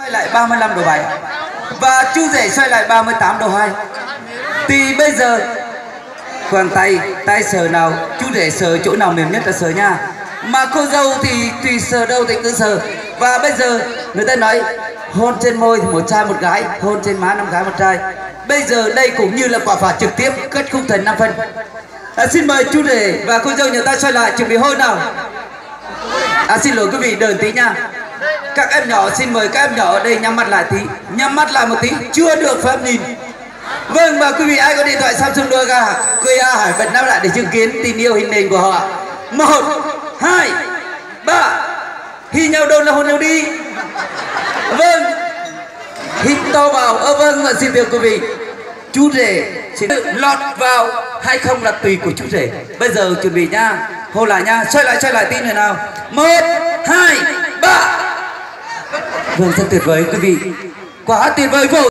xoay lại 35 độ 7 và chú rể xoay lại 38 độ 2 thì bây giờ còn tay tay sờ nào chú rể sờ chỗ nào mềm nhất là sờ nha. Mà cô dâu thì tùy sờ đâu thì cứ sờ. Và bây giờ người ta nói hôn trên môi thì một trai một gái hôn trên má năm gái một trai. Bây giờ đây cũng như là quả phạt trực tiếp cất khung thần năm phân. À, xin mời chú rể và cô dâu nhà ta xoay lại chuẩn bị hôn nào? À xin lỗi quý vị đợi tí nha các em nhỏ, xin mời các em nhỏ ở đây nhắm mắt lại tí. Nhắm mắt lại một tí, chưa được phép nhìn. Vâng và quý vị ai có điện thoại samsung đôi quý a hãy bật nắp lại để chứng kiến tình yêu hình nền của họ. Một, hai, ba. Hi nhau đâu là hôn nhau đi. Vâng. Hít to vào. Ơ vâng và xin thưa quý vị. Chú rể xin lọt vào hay không là tùy của chú rể. Bây giờ chuẩn bị nha. Hôn lại nha. Xoay lại xoay lại tin rồi nào. Một, hai vâng rất tuyệt vời. Quý vị quá tuyệt vời vô